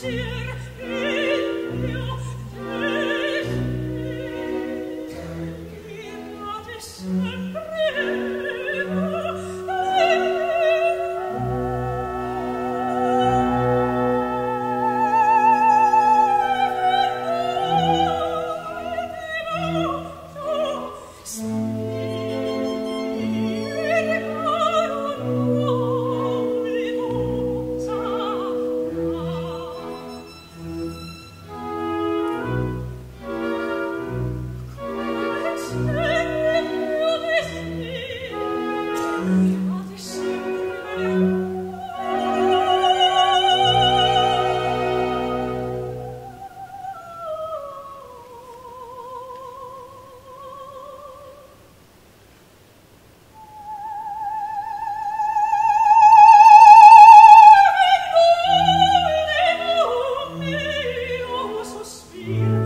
sincere Yeah.